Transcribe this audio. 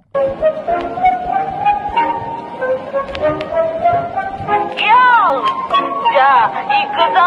よーじゃあ、行くぞ